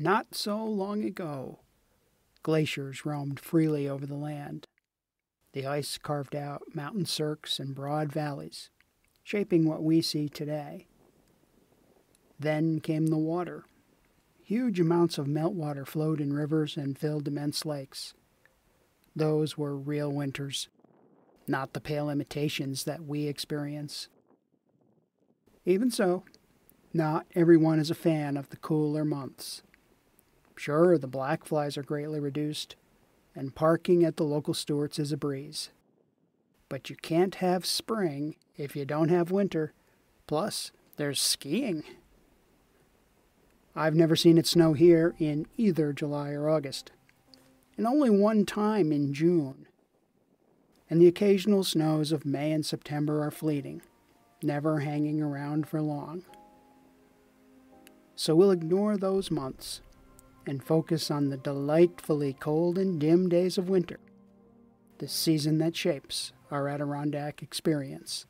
not so long ago, glaciers roamed freely over the land. The ice carved out mountain cirques and broad valleys, shaping what we see today. Then came the water. Huge amounts of meltwater flowed in rivers and filled immense lakes. Those were real winters, not the pale imitations that we experience. Even so, not everyone is a fan of the cooler months. Sure, the black flies are greatly reduced, and parking at the local Stewart's is a breeze. But you can't have spring if you don't have winter. Plus, there's skiing. I've never seen it snow here in either July or August, and only one time in June. And the occasional snows of May and September are fleeting, never hanging around for long. So we'll ignore those months and focus on the delightfully cold and dim days of winter, the season that shapes our Adirondack experience.